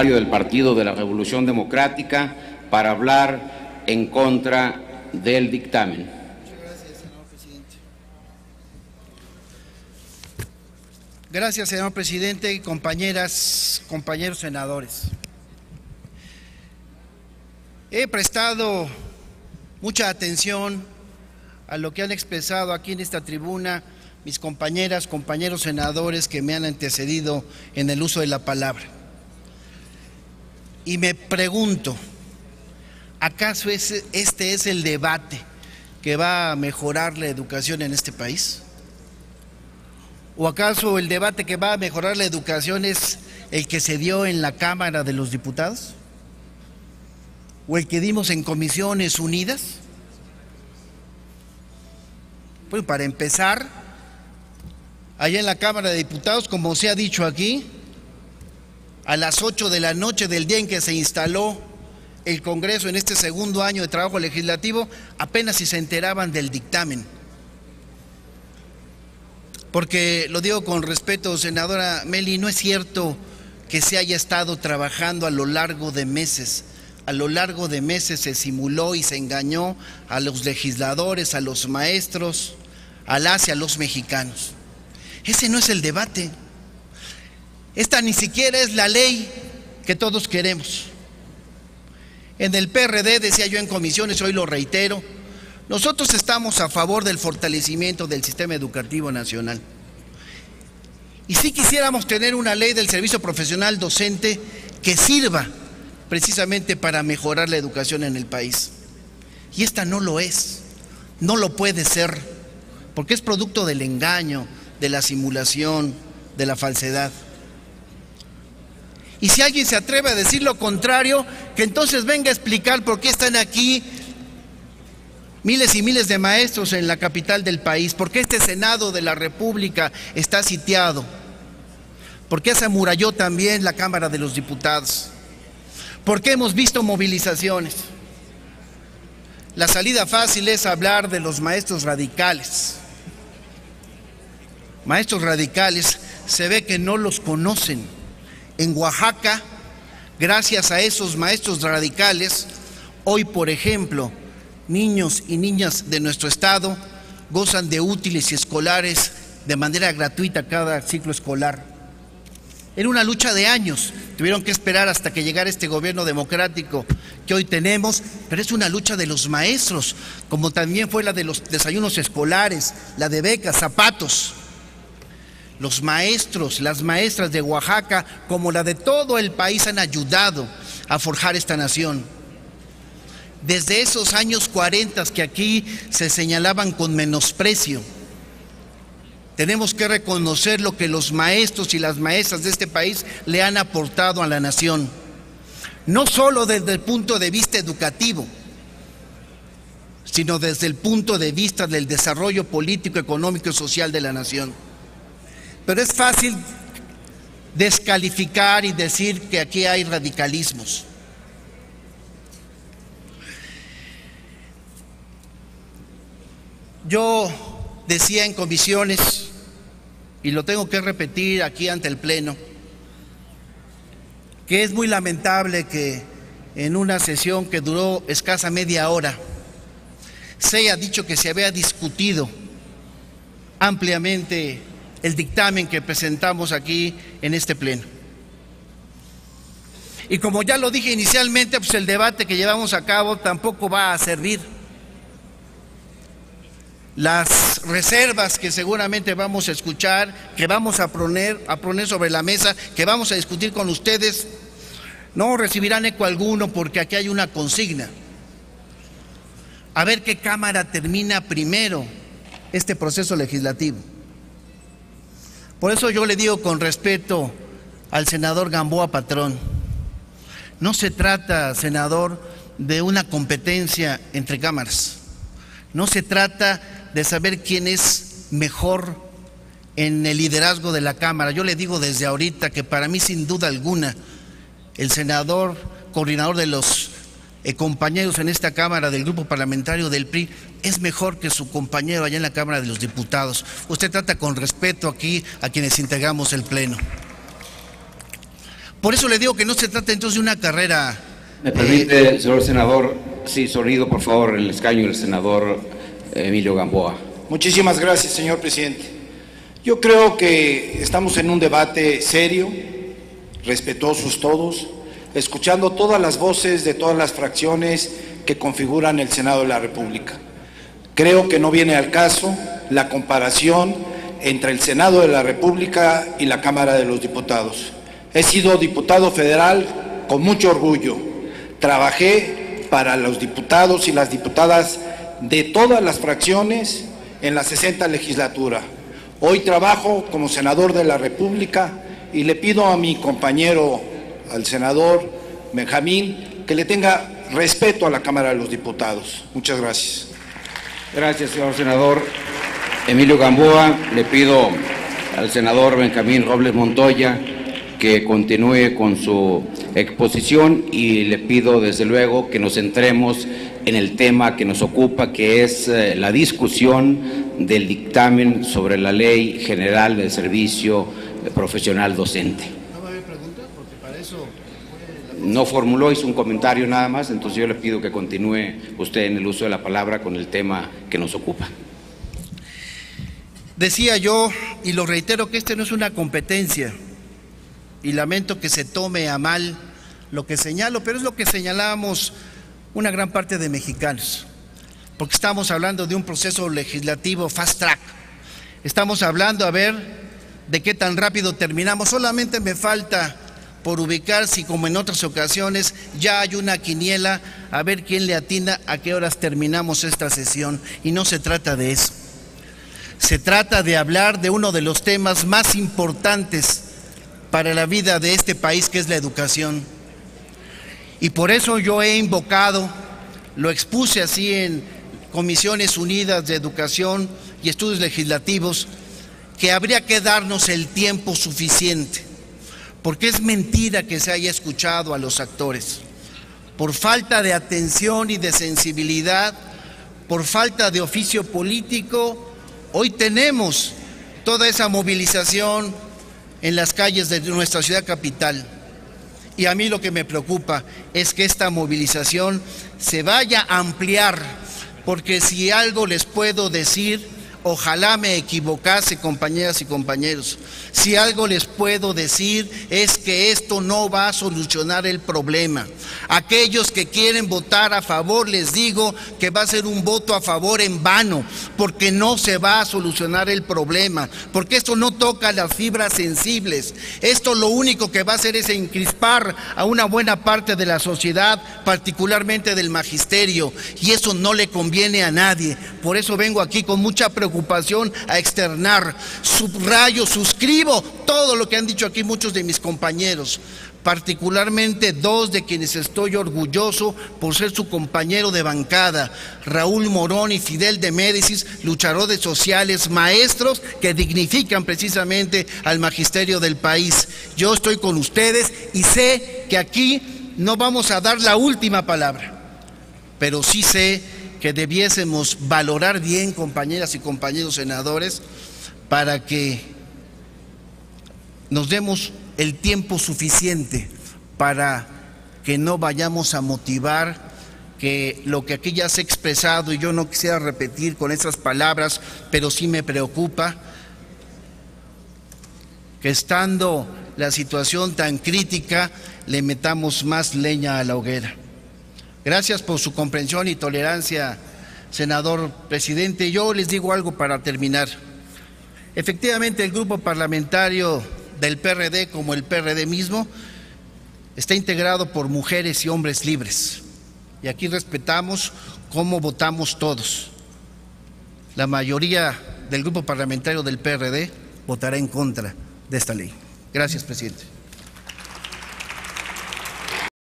del Partido de la Revolución Democrática para hablar en contra del dictamen. Gracias, señor presidente, compañeras, compañeros senadores. He prestado mucha atención a lo que han expresado aquí en esta tribuna mis compañeras, compañeros senadores que me han antecedido en el uso de la palabra. Y me pregunto, ¿acaso este es el debate que va a mejorar la educación en este país? ¿O acaso el debate que va a mejorar la educación es el que se dio en la Cámara de los Diputados? ¿O el que dimos en comisiones unidas? Pues para empezar, allá en la Cámara de Diputados, como se ha dicho aquí, a las 8 de la noche del día en que se instaló el Congreso en este segundo año de trabajo legislativo, apenas si se enteraban del dictamen porque lo digo con respeto, senadora Meli, no es cierto que se haya estado trabajando a lo largo de meses. A lo largo de meses se simuló y se engañó a los legisladores, a los maestros, a las a los mexicanos. Ese no es el debate. Esta ni siquiera es la ley que todos queremos. En el PRD, decía yo en comisiones, hoy lo reitero, nosotros estamos a favor del fortalecimiento del sistema educativo nacional. Y si quisiéramos tener una ley del servicio profesional docente que sirva precisamente para mejorar la educación en el país. Y esta no lo es, no lo puede ser, porque es producto del engaño, de la simulación, de la falsedad. Y si alguien se atreve a decir lo contrario, que entonces venga a explicar por qué están aquí miles y miles de maestros en la capital del país, por qué este Senado de la República está sitiado, por qué se amuralló también la Cámara de los Diputados, por qué hemos visto movilizaciones. La salida fácil es hablar de los maestros radicales. Maestros radicales se ve que no los conocen. En Oaxaca, gracias a esos maestros radicales, hoy por ejemplo, niños y niñas de nuestro estado gozan de útiles y escolares de manera gratuita cada ciclo escolar. Era una lucha de años, tuvieron que esperar hasta que llegara este gobierno democrático que hoy tenemos, pero es una lucha de los maestros, como también fue la de los desayunos escolares, la de becas, zapatos. Los maestros, las maestras de Oaxaca, como la de todo el país, han ayudado a forjar esta nación desde esos años 40 que aquí se señalaban con menosprecio. Tenemos que reconocer lo que los maestros y las maestras de este país le han aportado a la nación, no solo desde el punto de vista educativo, sino desde el punto de vista del desarrollo político, económico y social de la nación. Pero es fácil descalificar y decir que aquí hay radicalismos. Yo decía en comisiones, y lo tengo que repetir aquí ante el Pleno, que es muy lamentable que en una sesión que duró escasa media hora se haya dicho que se había discutido ampliamente el dictamen que presentamos aquí en este Pleno. Y como ya lo dije inicialmente, pues el debate que llevamos a cabo tampoco va a servir las reservas que seguramente vamos a escuchar, que vamos a poner, sobre la mesa, que vamos a discutir con ustedes, no recibirán eco alguno porque aquí hay una consigna. A ver qué Cámara termina primero este proceso legislativo. Por eso yo le digo con respeto al senador Gamboa Patrón, no se trata, senador, de una competencia entre cámaras. No se trata de saber quién es mejor en el liderazgo de la Cámara. Yo le digo desde ahorita que para mí sin duda alguna el senador, coordinador de los eh, compañeros en esta Cámara del grupo parlamentario del PRI, es mejor que su compañero allá en la Cámara de los Diputados. Usted trata con respeto aquí a quienes integramos el Pleno. Por eso le digo que no se trata entonces de una carrera. Me permite, señor senador, sí, sonido, por favor, el escaño del senador Emilio Gamboa. Muchísimas gracias, señor presidente. Yo creo que estamos en un debate serio, respetuosos todos, escuchando todas las voces de todas las fracciones que configuran el Senado de la República. Creo que no viene al caso la comparación entre el Senado de la República y la Cámara de los Diputados. He sido diputado federal con mucho orgullo. Trabajé para los diputados y las diputadas de todas las fracciones en la 60 legislatura. Hoy trabajo como senador de la República y le pido a mi compañero, al senador Benjamín, que le tenga respeto a la Cámara de los Diputados. Muchas gracias. Gracias, señor senador Emilio Gamboa. Le pido al senador Benjamín Robles Montoya que continúe con su exposición y le pido desde luego que nos centremos en el tema que nos ocupa, que es eh, la discusión del dictamen sobre la Ley General del Servicio Profesional Docente. ¿No va a haber preguntas? Porque para eso... No formuló, hizo un comentario nada más, entonces yo le pido que continúe usted en el uso de la palabra con el tema que nos ocupa. Decía yo, y lo reitero, que este no es una competencia, y lamento que se tome a mal lo que señalo, pero es lo que señalábamos una gran parte de mexicanos, porque estamos hablando de un proceso legislativo fast track. Estamos hablando a ver de qué tan rápido terminamos. Solamente me falta por ubicar si como en otras ocasiones ya hay una quiniela a ver quién le atina a qué horas terminamos esta sesión. Y no se trata de eso. Se trata de hablar de uno de los temas más importantes para la vida de este país, que es la educación. Y por eso yo he invocado, lo expuse así en Comisiones Unidas de Educación y Estudios Legislativos, que habría que darnos el tiempo suficiente, porque es mentira que se haya escuchado a los actores. Por falta de atención y de sensibilidad, por falta de oficio político, hoy tenemos toda esa movilización en las calles de nuestra ciudad capital. Y a mí lo que me preocupa es que esta movilización se vaya a ampliar, porque si algo les puedo decir Ojalá me equivocase, compañeras y compañeros. Si algo les puedo decir es que esto no va a solucionar el problema. Aquellos que quieren votar a favor, les digo que va a ser un voto a favor en vano, porque no se va a solucionar el problema, porque esto no toca las fibras sensibles. Esto lo único que va a hacer es encrispar a una buena parte de la sociedad, particularmente del magisterio, y eso no le conviene a nadie. Por eso vengo aquí con mucha preocupación a externar. Subrayo, suscribo todo lo que han dicho aquí muchos de mis compañeros particularmente dos de quienes estoy orgulloso por ser su compañero de bancada, Raúl Morón y Fidel de Médicis, luchadores sociales, maestros que dignifican precisamente al magisterio del país. Yo estoy con ustedes y sé que aquí no vamos a dar la última palabra, pero sí sé que debiésemos valorar bien, compañeras y compañeros senadores, para que nos demos el tiempo suficiente para que no vayamos a motivar que lo que aquí ya se ha expresado, y yo no quisiera repetir con esas palabras, pero sí me preocupa, que estando la situación tan crítica, le metamos más leña a la hoguera. Gracias por su comprensión y tolerancia, senador presidente. Yo les digo algo para terminar. Efectivamente, el grupo parlamentario del PRD, como el PRD mismo, está integrado por mujeres y hombres libres. Y aquí respetamos cómo votamos todos. La mayoría del grupo parlamentario del PRD votará en contra de esta ley. Gracias, presidente.